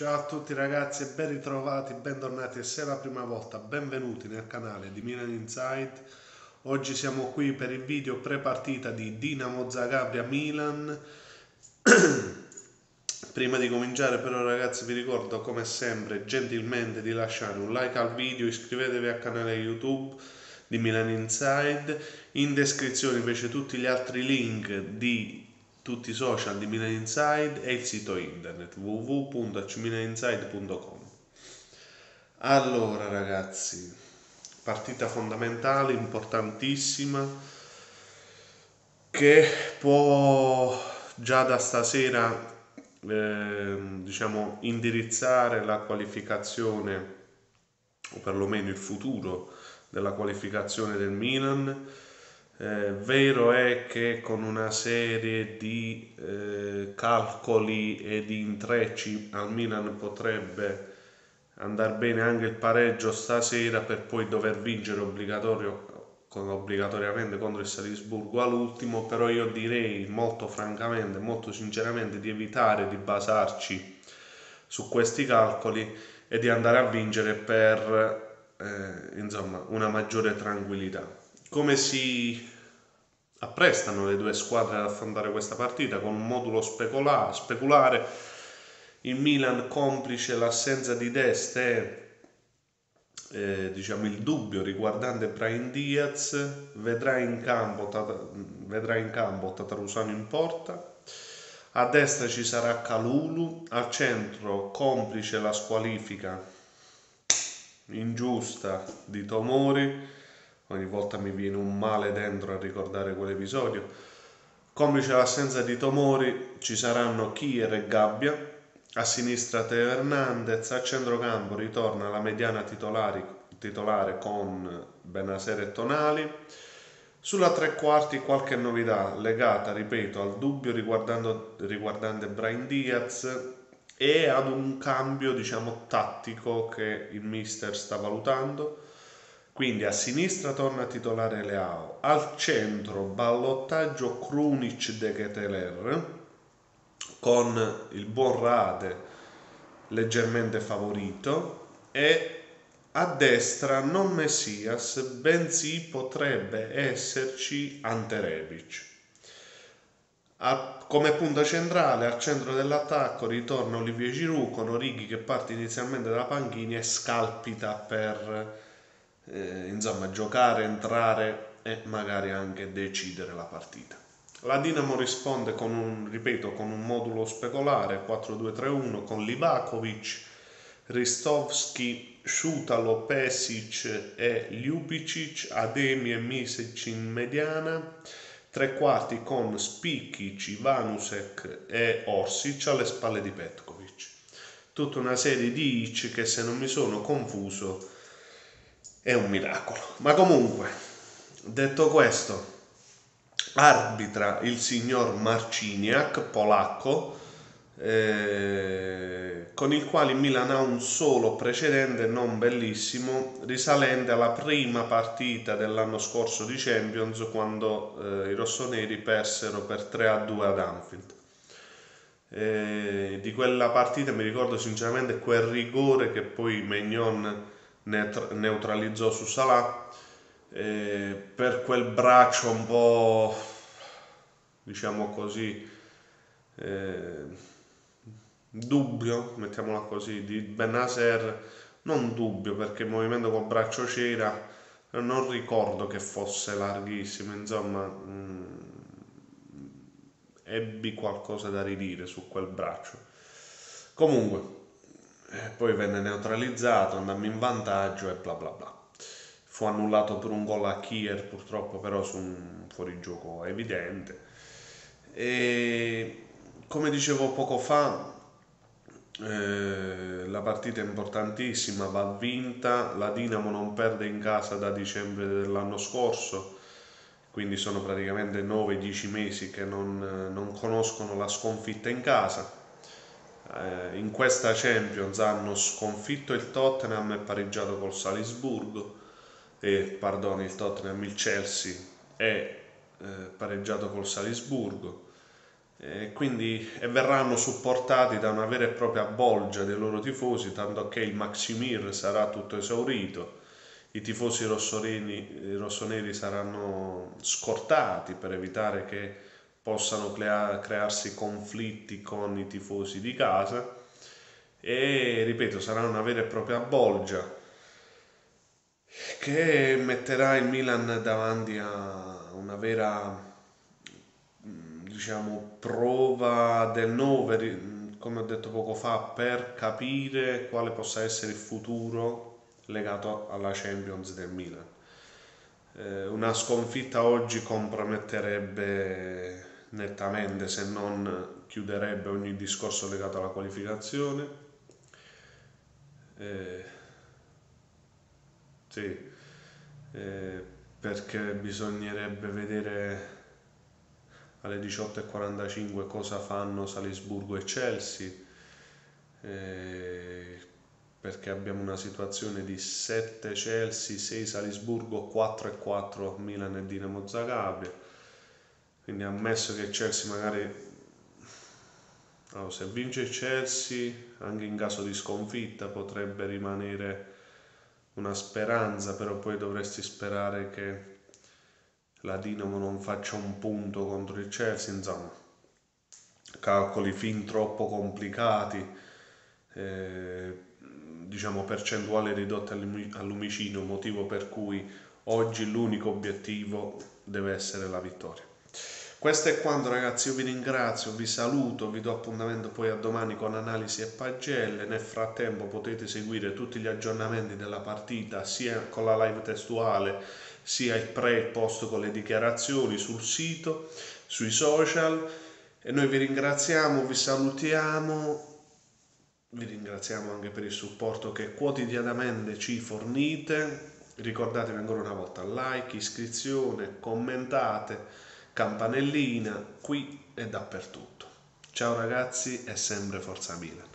Ciao a tutti ragazzi e ben ritrovati, bentornati e se è la prima volta benvenuti nel canale di Milan Inside. Oggi siamo qui per il video pre-partita di Dinamo Zagabria Milan. Prima di cominciare però ragazzi vi ricordo come sempre gentilmente di lasciare un like al video, iscrivetevi al canale YouTube di Milan Inside, in descrizione invece tutti gli altri link di tutti i social di Milan Inside e il sito internet www.acmilaninside.com. Allora ragazzi, partita fondamentale, importantissima, che può già da stasera eh, diciamo indirizzare la qualificazione o perlomeno il futuro della qualificazione del Milan eh, vero è che con una serie di eh, calcoli e di intrecci al Milan potrebbe andare bene anche il pareggio stasera per poi dover vincere obbligatoriamente contro il Salisburgo all'ultimo, però io direi molto francamente, molto sinceramente di evitare di basarci su questi calcoli e di andare a vincere per eh, insomma una maggiore tranquillità come si apprestano le due squadre ad affrontare questa partita con un modulo speculare, speculare. il Milan complice l'assenza di Dest e eh, diciamo il dubbio riguardante Brian Diaz. Vedrà in campo, tata, vedrà in campo Tatarusano in porta. A destra ci sarà Calulu al centro complice la squalifica ingiusta di Tomori ogni volta mi viene un male dentro a ricordare quell'episodio. Complice l'assenza di Tomori, ci saranno Kier e Gabbia, a sinistra Teo Hernandez, a centrocampo ritorna la mediana titolare con Benaser e Tonali. Sulla tre quarti qualche novità legata, ripeto, al dubbio riguardante Brian Diaz e ad un cambio, diciamo, tattico che il mister sta valutando quindi a sinistra torna titolare Leao, al centro ballottaggio Krunic de Keteler con il buon Rade leggermente favorito e a destra non Messias, bensì potrebbe esserci Ante Rebic. A, come punta centrale al centro dell'attacco ritorna Olivier Giroud con Orighi che parte inizialmente da panchini e scalpita per eh, insomma giocare, entrare e magari anche decidere la partita. La Dinamo risponde con un, ripeto, con un modulo speculare 4-2-3-1 con Livakovic, Ristovski, Šutalo, Pesic e Ljubicic, Ademi e Misic in mediana, tre quarti con Spikic, Ivanusek e Orsic alle spalle di Petkovic. Tutta una serie di ic che se non mi sono confuso è un miracolo. Ma comunque, detto questo, arbitra il signor Marciniak, polacco, eh, con il quale il Milan ha un solo precedente non bellissimo, risalente alla prima partita dell'anno scorso di Champions, quando eh, i rossoneri persero per 3 a 2 ad Anfield. Eh, di quella partita mi ricordo sinceramente quel rigore che poi Megnon neutralizzò su Salah eh, per quel braccio un po' diciamo così eh, dubbio mettiamola così di Benaser non dubbio perché il movimento col braccio c'era non ricordo che fosse larghissimo insomma mh, mm, ebbi qualcosa da ridire su quel braccio. Comunque poi venne neutralizzato, andammo in vantaggio e bla bla bla. Fu annullato per un gol a Kier purtroppo però su un fuorigioco evidente. E come dicevo poco fa, eh, la partita è importantissima, va vinta, la Dinamo non perde in casa da dicembre dell'anno scorso, quindi sono praticamente 9-10 mesi che non, non conoscono la sconfitta in casa eh, in questa Champions hanno sconfitto il Tottenham e pareggiato col Salisburgo, e, pardon, il Tottenham, il Chelsea e eh, pareggiato col Salisburgo. e quindi e verranno supportati da una vera e propria bolgia dei loro tifosi, tanto che il Maximir sarà tutto esaurito, i tifosi rossoneri, rossoneri saranno scortati per evitare che possano crea, crearsi conflitti con i tifosi di casa e ripeto sarà una vera e propria bolgia che metterà il Milan davanti a una vera diciamo, prova del 9, come ho detto poco fa, per capire quale possa essere il futuro legato alla Champions del Milan. Eh, una sconfitta oggi comprometterebbe nettamente, se non chiuderebbe ogni discorso legato alla qualificazione. Eh, sì, eh, perché bisognerebbe vedere alle 18.45 cosa fanno Salisburgo e Chelsea eh, perché abbiamo una situazione di 7 Chelsea, 6 Salisburgo, 4 e 4 Milan e Dinamo Zagabria quindi ammesso che Chelsea magari allora, se vince Chelsea anche in caso di sconfitta potrebbe rimanere una speranza però poi dovresti sperare che la Dinamo non faccia un punto contro il Chelsea, insomma, calcoli fin troppo complicati, eh, diciamo percentuale ridotta al lumicino, motivo per cui oggi l'unico obiettivo deve essere la vittoria. Questo è quanto ragazzi, io vi ringrazio, vi saluto, vi do appuntamento poi a domani con analisi e pagelle, nel frattempo potete seguire tutti gli aggiornamenti della partita sia con la live testuale sia il pre e il post con le dichiarazioni sul sito, sui social. E noi vi ringraziamo, vi salutiamo, vi ringraziamo anche per il supporto che quotidianamente ci fornite. Ricordatevi ancora una volta like, iscrizione, commentate, campanellina qui e dappertutto. Ciao ragazzi e sempre Forza Milan.